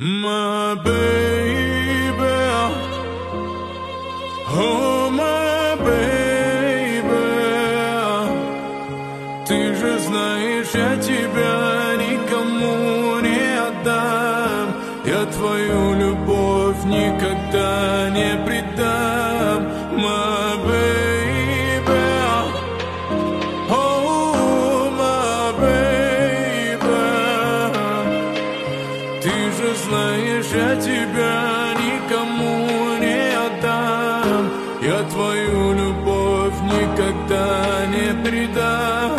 My baby, oh my baby, ты же знаешь, я тебя никому не отдам, я твою любовь никогда не предам, Ты же знаешь, я тебя никому не отдам. Я твою любовь никогда не предам.